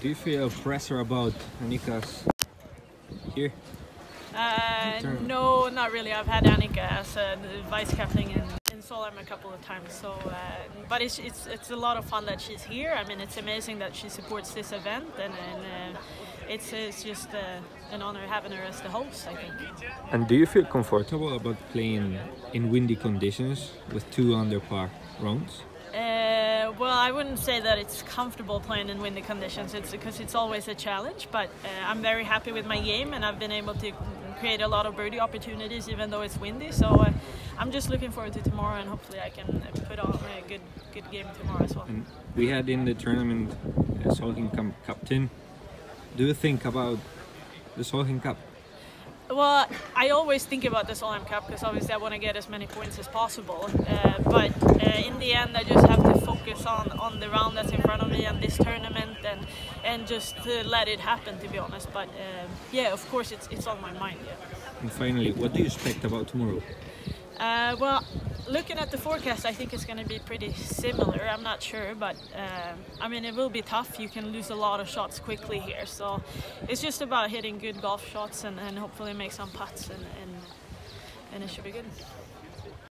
Do you feel pressure about Annika's here? Uh, no, not really. I've had Annika as a vice captain in, in Solheim a couple of times. So, uh, but it's, it's it's a lot of fun that she's here. I mean, it's amazing that she supports this event, and, and uh, it's it's just uh, an honor having her as the host. I think. And do you feel comfortable about playing in windy conditions with two under par rounds? Well, I wouldn't say that it's comfortable playing in windy conditions. It's because it's always a challenge. But uh, I'm very happy with my game, and I've been able to create a lot of birdie opportunities, even though it's windy. So uh, I'm just looking forward to tomorrow, and hopefully I can uh, put on a good good game tomorrow as well. And we had in the tournament uh, Solheim Cup captain. Do you think about the Solheim Cup? Well, I always think about the Solheim Cup because obviously I want to get as many points as possible. Uh, but uh, in the end, I just have to focus on, on the round that's in front of me and this tournament, and and just uh, let it happen. To be honest, but uh, yeah, of course it's it's on my mind. Yeah. And finally, what do you expect about tomorrow? Uh, well, looking at the forecast, I think it's going to be pretty similar. I'm not sure, but uh, I mean, it will be tough. You can lose a lot of shots quickly here, so it's just about hitting good golf shots and, and hopefully make some putts, and, and, and it should be good.